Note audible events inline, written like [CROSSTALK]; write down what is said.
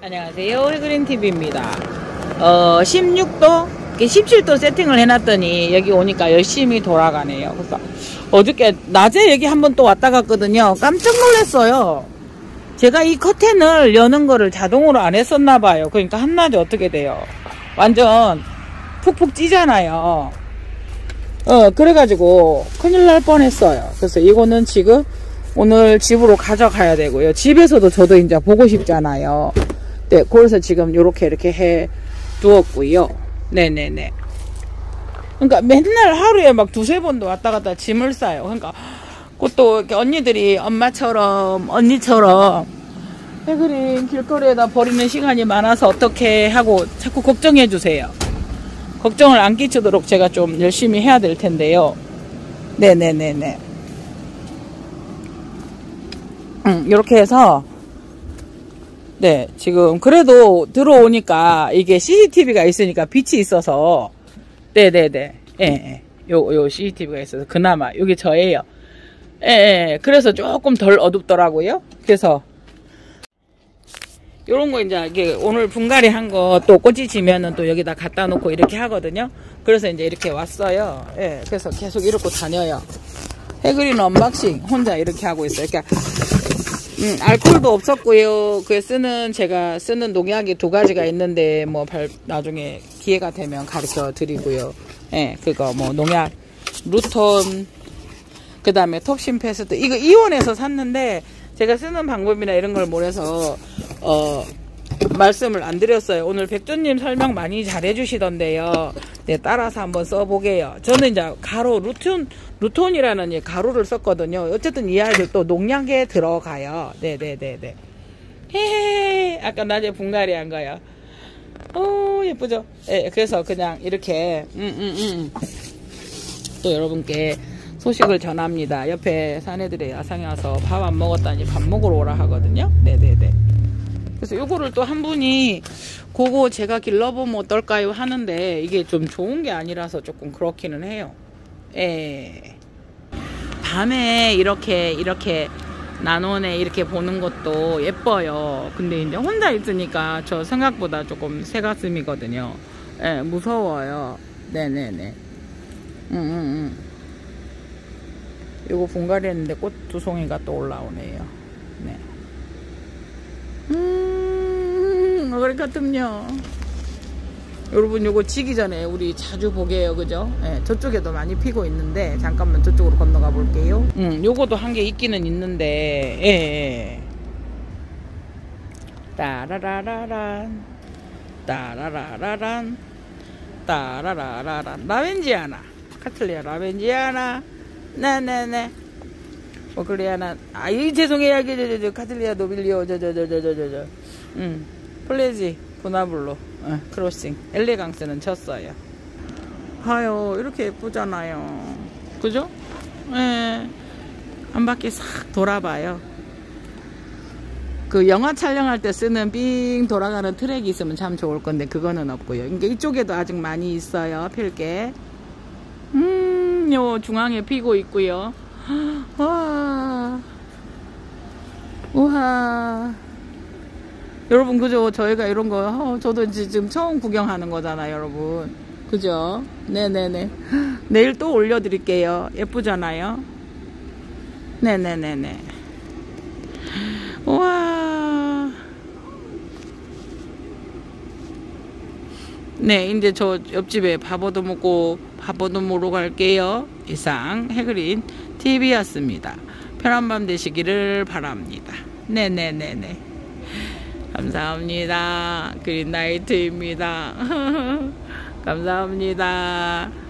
안녕하세요. 해그린TV입니다. 어, 16도, 17도 세팅을 해놨더니 여기 오니까 열심히 돌아가네요. 그래서 어저께 낮에 여기 한번 또 왔다 갔거든요. 깜짝 놀랐어요. 제가 이 커튼을 여는 거를 자동으로 안 했었나 봐요. 그러니까 한낮에 어떻게 돼요? 완전 푹푹 찌잖아요. 어, 그래가지고 큰일 날 뻔했어요. 그래서 이거는 지금 오늘 집으로 가져가야 되고요. 집에서도 저도 이제 보고 싶잖아요. 네, 그래서 지금 이렇게 이렇게 해 두었고요. 네네네. 그러니까 맨날 하루에 막 두세 번도 왔다 갔다 짐을 싸요. 그러니까 그것도 이렇게 언니들이 엄마처럼 언니처럼 해그린 길거리에다 버리는 시간이 많아서 어떻게 하고 자꾸 걱정해 주세요. 걱정을 안 끼치도록 제가 좀 열심히 해야 될 텐데요. 네네네네. 음, 이렇게 해서 네, 지금 그래도 들어오니까 이게 CCTV가 있으니까 빛이 있어서 네네네. 예, 예. 요, 요 CCTV가 있어서 그나마 여기 저예요. 예, 예. 그래서 조금 덜 어둡더라고요. 그래서 요런 거 이제 이게 오늘 분갈이 한 거 또 꽃이 지면은 또 여기다 갖다 놓고 이렇게 하거든요. 그래서 이제 이렇게 왔어요. 예. 그래서 계속 이러고 다녀요. 해그린 언박싱 혼자 이렇게 하고 있어요. 그러니까 음, 알코올도 없었고요. 그 쓰는 제가 쓰는 농약이 두 가지가 있는데 뭐 발, 나중에 기회가 되면 가르쳐 드리고요. 예, 그거 뭐 농약 루톤 그다음에 톱신 패스트 이거 이원에서 샀는데 제가 쓰는 방법이나 이런 걸 몰라서 어 말씀을 안 드렸어요. 오늘 백조님 설명 많이 잘 해주시던데요. 네, 따라서 한번 써보게요. 저는 이제 가루, 루톤, 루톤이라는 이 가루를 썼거든요. 어쨌든 이 아이들 또 농약에 들어가요. 네네네네. 네, 네. 헤헤, 아까 낮에 분갈이 한 거요. 오, 예쁘죠? 네, 그래서 그냥 이렇게, 음, 음, 음. 또 여러분께 소식을 전합니다. 옆에 사내들의 야상에 와서 밥 안 먹었다니 밥 먹으러 오라 하거든요. 네네네. 그래서 요거를 또 한 분이 그거 제가 길러보면 어떨까요 하는데 이게 좀 좋은 게 아니라서 조금 그렇기는 해요. 예. 밤에 이렇게 이렇게 나눠내 이렇게 보는 것도 예뻐요. 근데 이제 혼자 있으니까 저 생각보다 조금 새가슴이거든요. 예, 무서워요. 네네네. 응, 응, 응. 요거 분갈이 했는데 꽃 두 송이가 또 올라오네요. 네. 같음요. 여러분 요거 지기 전에 우리 자주 보게요. 그죠? 예, 저쪽에도 많이 피고 있는데 잠깐만 저쪽으로 건너가 볼게요. 음, 요거도 한 개 있기는 있는데 예, 예. 따라라라란 따라라라란 따라라라란. 라벤지아나. 카틀리아 라벤지아나. 네네네. 뭐그리아나. 아이 죄송해요. 카틀리아 노빌리오. 저저저저저저저. 음 플레지 보나블로 어, 크로싱. 엘레강스는 쳤어요. 아유 이렇게 예쁘잖아요. 그죠? 예. 한 바퀴 싹 돌아봐요. 그 영화 촬영할 때 쓰는 삥 돌아가는 트랙이 있으면 참 좋을 건데 그거는 없고요. 이게 이쪽에도 아직 많이 있어요 필게. 음요 중앙에 피고 있고요. 와. [GASPS] 우와 여러분 그죠? 저희가 이런 거 어, 저도 지금 처음 구경하는 거잖아요 여러분. 그죠? 네네네. 내일 또 올려드릴게요. 예쁘잖아요? 네네네네. 우와. 네 이제 저 옆집에 밥 얻어 먹고 밥 얻어 먹으러 갈게요. 이상 해그린 TV였습니다. 편한 밤 되시기를 바랍니다. 네네네네 감사합니다. 그린나이트입니다. [LAUGHS] 감사합니다.